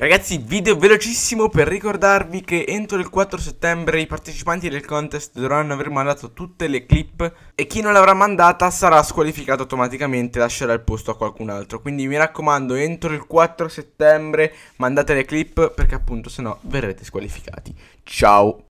Ragazzi, video velocissimo per ricordarvi che entro il 4 settembre i partecipanti del contest dovranno aver mandato tutte le clip e chi non l'avrà mandata sarà squalificato automaticamente e lascerà il posto a qualcun altro. Quindi mi raccomando, entro il 4 settembre mandate le clip perché appunto se no verrete squalificati. Ciao!